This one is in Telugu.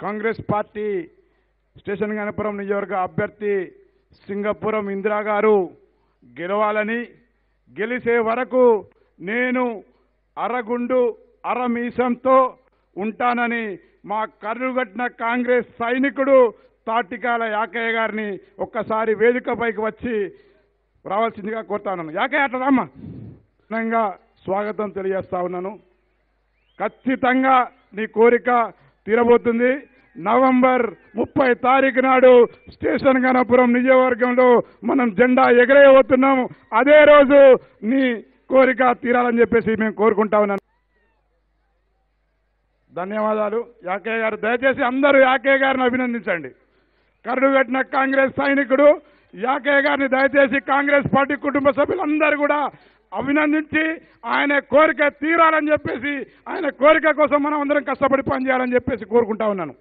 కాంగ్రెస్ పార్టీ స్టేషన్ గణపురం నియోజకవర్గ అభ్యర్థి సింగపురం ఇందిరా గారు గెలవాలని గెలిసే వరకు నేను అరగుండు అరమీసంతో ఉంటానని మా కర్రుగట్టిన కాంగ్రెస్ సైనికుడు తాటికాల యాకయ్య గారిని ఒక్కసారి వేదికపైకి వచ్చి రావాల్సిందిగా కోరుతాను యాకయ్య అట్లా రామ్మా. స్వాగతం తెలియజేస్తా ఉన్నాను. ఖచ్చితంగా నీ కోరిక తీరబోతుంది. నవంబర్ ముప్పై తారీఖు నాడు స్టేషన్ గణపురం నియోజకవర్గంలో మనం జెండా ఎగరేయబోతున్నాము. అదే రోజు నీ కోరిక తీరాలని చెప్పేసి మేము కోరుకుంటా ఉన్నాను ధన్యవాదాలు. యాకయ్య గారు దయచేసి అందరూ యాకయ్య గారిని అభినందించండి. కరుడుగట్టిన కాంగ్రెస్ సైనికుడు యాకయ్య గారిని దయచేసి కాంగ్రెస్ పార్టీ కుటుంబ సభ్యులందరూ కూడా అభినందించి ఆయన కోరిక తీరాలని చెప్పేసి ఆయన కోరిక కోసం మనం అందరం కష్టపడి పనిచేయాలని చెప్పేసి కోరుకుంటా ఉన్నాను.